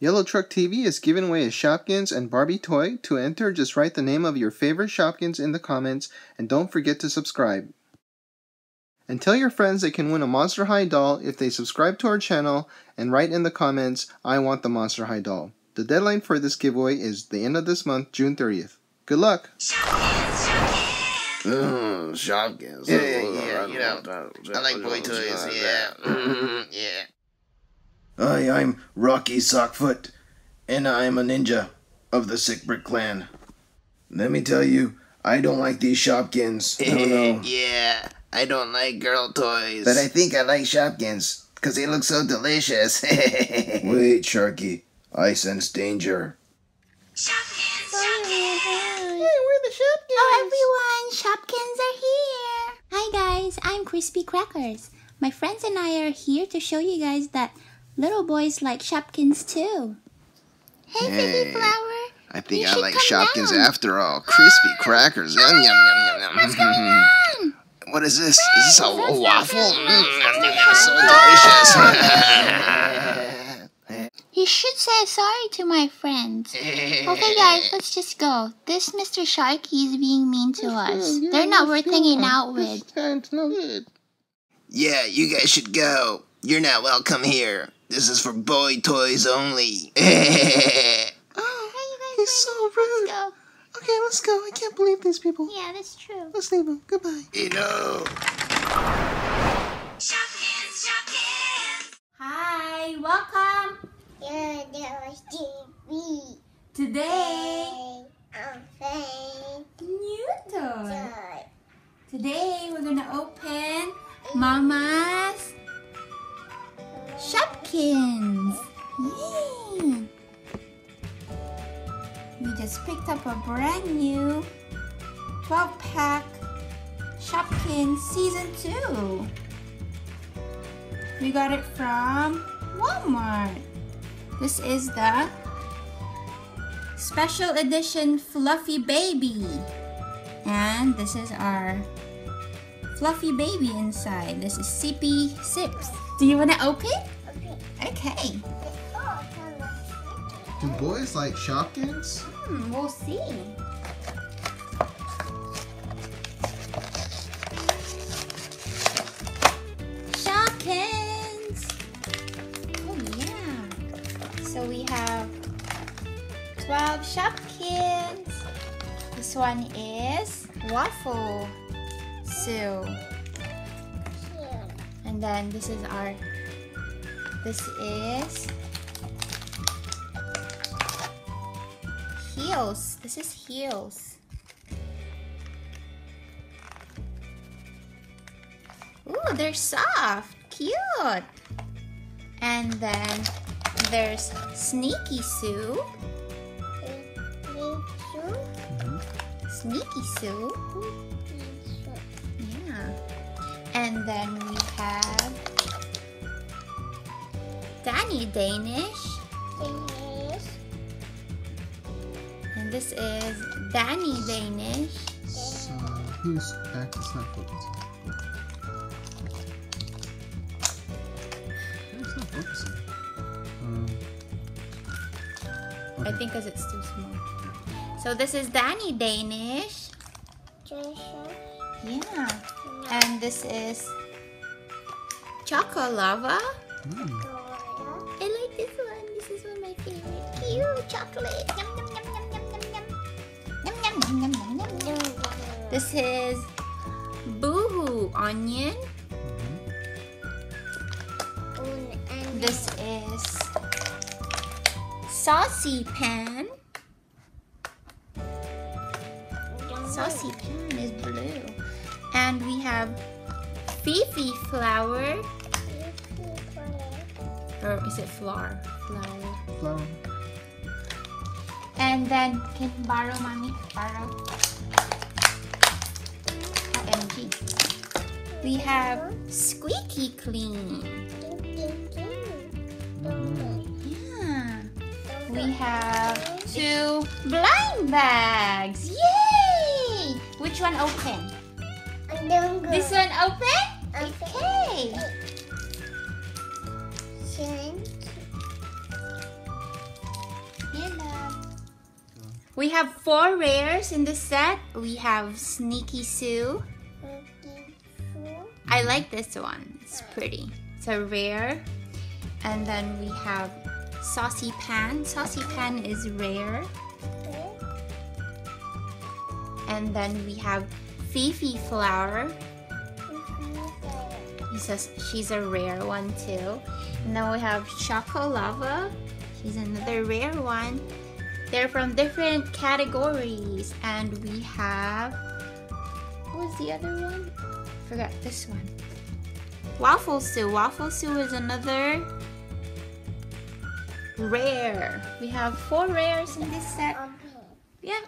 Yellow Truck TV is giving away a Shopkins and Barbie toy. To enter, just write the name of your favorite Shopkins in the comments and don't forget to subscribe. And tell your friends they can win a Monster High doll if they subscribe to our channel and write in the comments, I want the Monster High doll. The deadline for this giveaway is the end of this month, June 30th. Good luck! Mm, Shopkins. Yeah, yeah, yeah, you know, I like boy toys, yeah. Yeah. Hi, I'm Rocky Sockfoot, and I'm a ninja of the Sick Brick Clan. Let me tell you, I don't like these Shopkins. No, no. yeah, I don't like girl toys. But I think I like Shopkins, because they look so delicious. Wait, Sharky. I sense danger. Shopkins, oh, Shopkins! Hey, we're the Shopkins! Oh, everyone! Shopkins are here! Hi, guys. I'm Crispy Crackers. My friends and I are here to show you guys that little boys like Shopkins too. Hey, Hey, Baby Flower. I think You I should like come Shopkins down. after all. Crispy crackers. Yum, yum, yum, yum, What's yum. going on? What is this? Is this a, a waffle? Mm, so delicious. You should say sorry to my friends. Okay, guys, let's just go. This Mr. Sharky is being mean to us. They're not worth hanging out with. It's no good. Yeah, you guys should go. You're not welcome here. This is for boy toys only. Oh, hey, you guys oh, He's so rude. Let's go. Okay, let's go. I can't believe these people. Yeah, that's true. Let's leave them. Goodbye. you know. Hi, welcome. Yeah, there was TV. Today, I'm new toy. Today we're gonna open Mama's Shopkins. Yay! We just picked up a brand new 12 pack Shopkins Season 2. We got it from Walmart. This is the special edition Fluffy Baby. And this is our fluffy baby inside. This is Sippy Sips. Do you want to open? Okay. Okay. Come on. Do boys like Shopkins? Hmm, we'll see. Shopkins! Oh yeah. So we have 12 Shopkins. This one is Waffle Sue. Here. And then this is our this is heels. This is heels. Ooh, they're soft. Cute. And then there's Sneaky Sue. Sneaky Sue. Yeah. And then we have Danny Danish. Danish. And this is Danny Danish. So, who's back? It's not focusing. It's not focusing. Um, I think because it's too small. So this is Danny Danish. Treasure. Yeah. And this is Choco Lava. Mm. Chocolate. Yum, yum, yum, yum, yum, yum, yum. Yum, yum, yum, yum, yum, yum, yum. This is Boohoo Onion. This is Saucy Pan. Saucy Pan is blue. And we have Fifi Flower. Or is it flower? Flower. Flower. And then, can borrow, mommy? Borrow. OMG. We have Squeaky Clean. Yeah. We have two blind bags. Yay! Which one open? This one open? We have four rares in this set. We have Sneaky Sue. I like this one. It's pretty. It's a rare. And then we have Saucy Pan. Saucy Pan is rare. And then we have Fifi Flower. Says she's a rare one too. And then we have Choco Lava. She's another rare one. They're from different categories. And we have what was the other one? Forgot this one. Waffle Sue. Waffle Sue is another rare. We have four rares in this set. Yeah.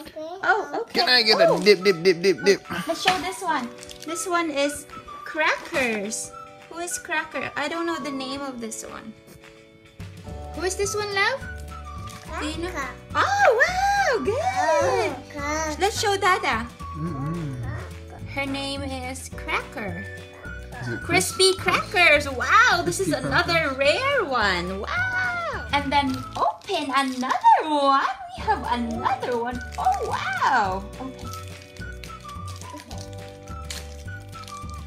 Okay. Oh, okay. Can I get Oh. a dip, dip, dip, dip, dip? Let's show this one. This one is Crackers. Who is Cracker? I don't know the name of this one. Who is this one, love? Do you know? Oh, wow, oh, good. Let's show Dada. Mm-hmm. Her name is Cracker. Is Crispy crackers. Wow, this is another rare one. Wow. And then open another one. We have another one. Oh, wow. Open.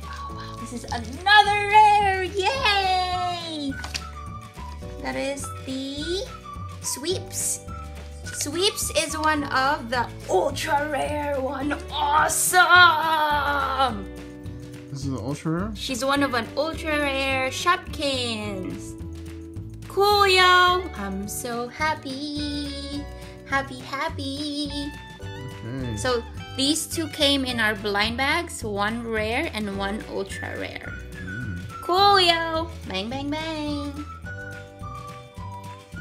Oh, wow. This is another rare. Yay. That is the sweeps. Sweeps is one of the ultra rare one. Awesome. This is an ultra rare? She's one of an ultra rare Shopkins. Cool, yo! I'm so happy. Happy, happy. Okay. So these two came in our blind bags one rare and one ultra rare. Mm. Cool, yo! Bang, bang, bang.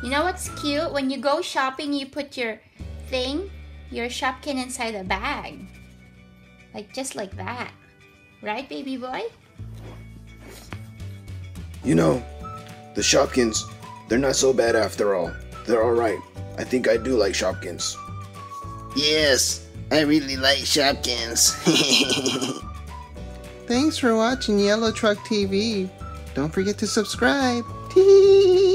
You know what's cute? When you go shopping, you put your thing, your Shopkin inside a bag. Like just like that. Right, baby boy? You know, the Shopkins, they're not so bad after all. They're alright. I think I do like Shopkins. Yes, I really like Shopkins. Thanks for watching Yellow Truck TV. Don't forget to subscribe. Tee